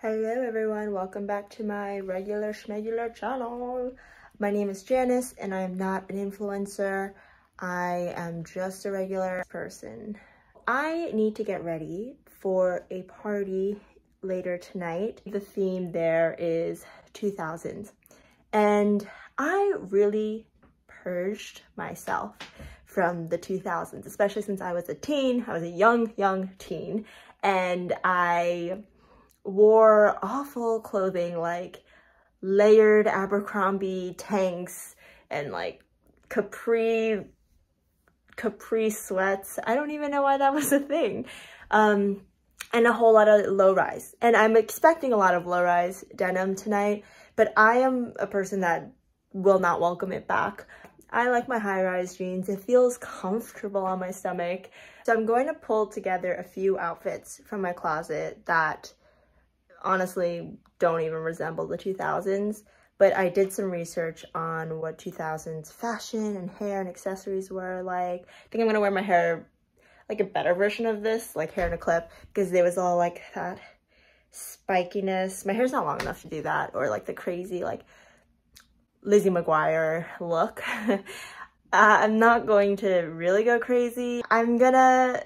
Hello everyone, welcome back to my regular schmegular channel. My name is Janice and I am not an influencer. I am just a regular person. I need to get ready for a party later tonight. The theme there is 2000s and I really purged myself from the 2000s, especially since I was a teen. I was a young, young teen and I wore awful clothing like layered Abercrombie tanks and like capri capri sweats. I don't even know why that was a thing. Um, and a whole lot of low rise. And I'm expecting a lot of low rise denim tonight, but I am a person that will not welcome it back. I like my high rise jeans. It feels comfortable on my stomach. So I'm going to pull together a few outfits from my closet that honestly don't even resemble the 2000s. But I did some research on what 2000s fashion and hair and accessories were like. I think I'm gonna wear my hair like a better version of this, like hair in a clip, because it was all like that spikiness. My hair's not long enough to do that, or like the crazy like Lizzie McGuire look. uh, I'm not going to really go crazy. I'm gonna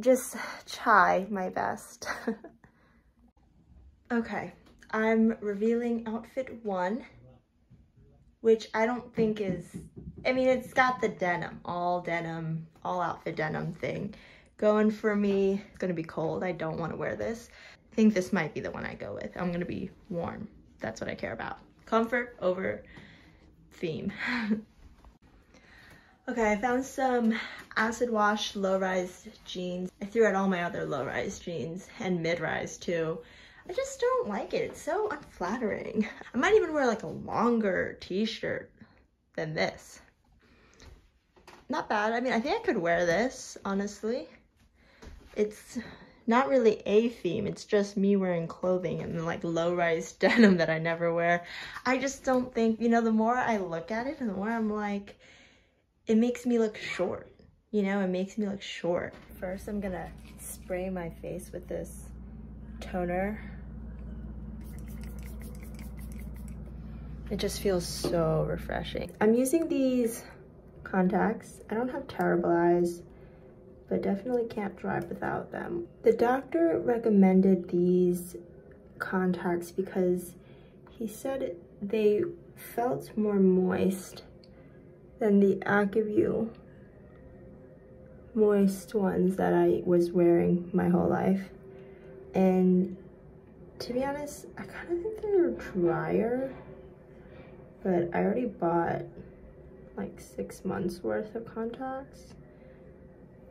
just try my best. okay, I'm revealing outfit one, which I don't think is, I mean, it's got the denim, all denim, all outfit denim thing. Going for me, it's gonna be cold. I don't wanna wear this. I think this might be the one I go with. I'm gonna be warm. That's what I care about. Comfort over theme. okay, I found some acid wash low-rise jeans. I threw out all my other low-rise jeans and mid-rise too. I just don't like it. It's so unflattering. I might even wear like a longer t-shirt than this. Not bad. I mean, I think I could wear this, honestly. It's not really a theme. It's just me wearing clothing and like low-rise denim that I never wear. I just don't think, you know, the more I look at it and the more I'm like, it makes me look short. You know, it makes me look short. First, I'm gonna spray my face with this toner. It just feels so refreshing. I'm using these contacts. I don't have terrible eyes but definitely can't drive without them. The doctor recommended these contacts because he said they felt more moist than the Acuvue moist ones that I was wearing my whole life. And to be honest, I kind of think they're drier, but I already bought like six months worth of contacts.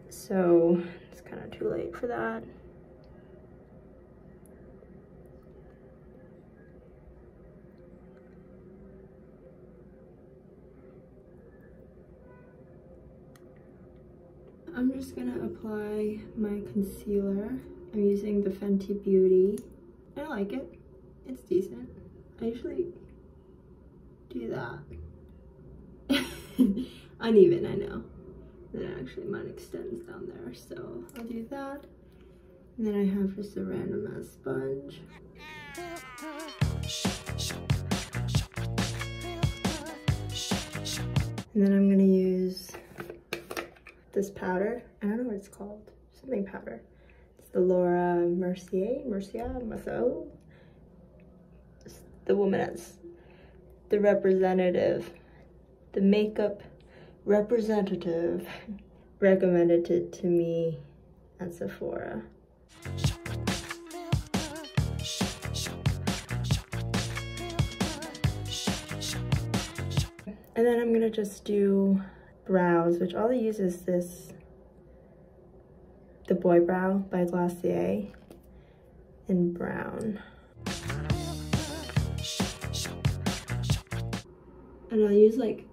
So it's kind of too late for that. I'm just gonna apply my concealer. I'm using the Fenty Beauty. I like it. It's decent. I usually do that. Uneven, I know. Then actually mine extends down there, so I'll do that. And then I have just a random ass sponge. And then I'm gonna use this powder. I don't know what it's called. Something powder. It's the Laura Mercier, Mercier, Mercier. the woman as the representative, the makeup representative recommended it to me at Sephora. And then I'm gonna just do brows, which all I use is this, the Boy Brow by Glossier in brown. And I'll use like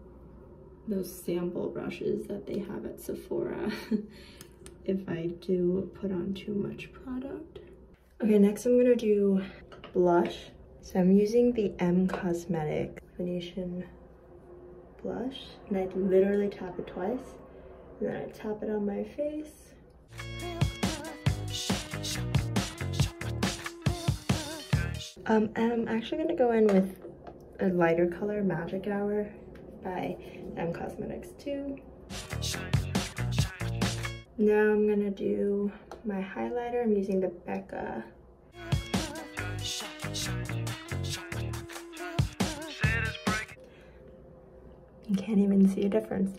those sample brushes that they have at Sephora if I do put on too much product. Okay, next I'm gonna do blush. So I'm using the M Cosmetic Venetian blush and I literally tap it twice and then I tap it on my face. Um, and I'm actually gonna go in with a lighter color, Magic Hour by M Cosmetics too. Now I'm gonna do my highlighter. I'm using the Becca. You can't even see a difference.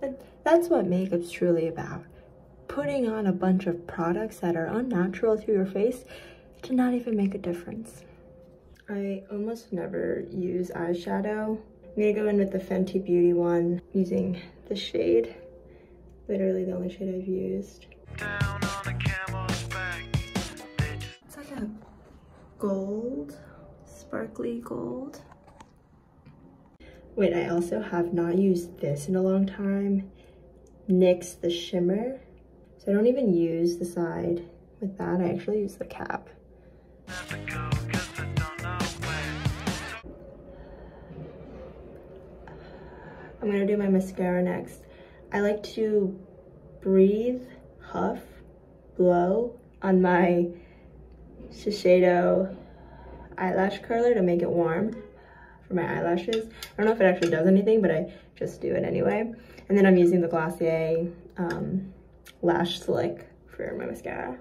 That's what makeup's truly about. Putting on a bunch of products that are unnatural to your face to not even make a difference. I almost never use eyeshadow. I'm gonna go in with the Fenty Beauty one using the shade. Literally the only shade I've used. It's like a gold, sparkly gold. Wait, I also have not used this in a long time. NYX the shimmer. So I don't even use the side with that. I actually use the cap. I'm gonna do my mascara next. I like to breathe, huff, blow on my Shiseido eyelash curler to make it warm for my eyelashes. I don't know if it actually does anything, but I just do it anyway. And then I'm using the Glossier um, Lash Slick for my mascara.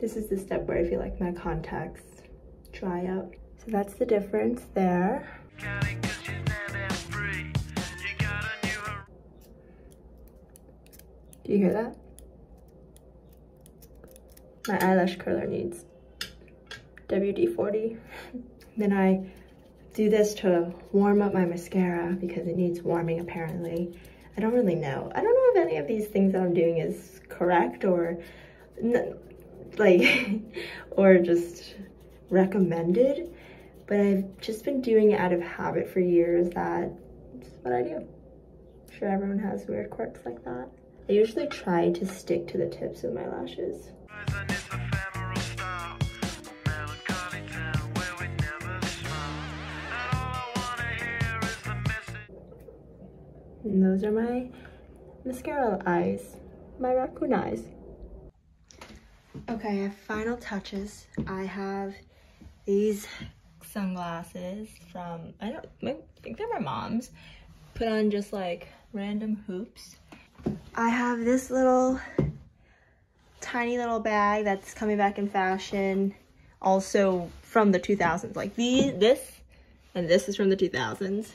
This is the step where I feel like my contacts dry up. So that's the difference there. Do you hear that? My eyelash curler needs WD-40. then I do this to warm up my mascara because it needs warming apparently. I don't really know. I don't know if any of these things that I'm doing is correct or like, or just recommended, but I've just been doing it out of habit for years that it's what I do. I'm sure everyone has weird quirks like that. I usually try to stick to the tips of my lashes. And those are my mascara eyes, my raccoon eyes. Okay, final touches. I have these sunglasses from, I don't I think they're my mom's. Put on just like random hoops. I have this little tiny little bag that's coming back in fashion. Also from the 2000s. Like these, this, and this is from the 2000s.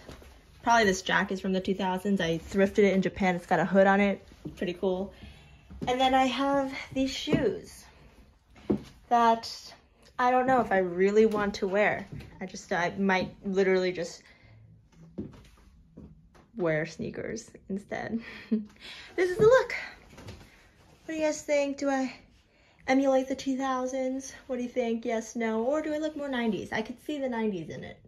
Probably this jacket is from the 2000s. I thrifted it in Japan. It's got a hood on it. Pretty cool. And then I have these shoes that I don't know if I really want to wear. I just, I might literally just wear sneakers instead. this is the look. What do you guys think? Do I emulate the 2000s? What do you think? Yes, no? Or do I look more 90s? I could see the 90s in it.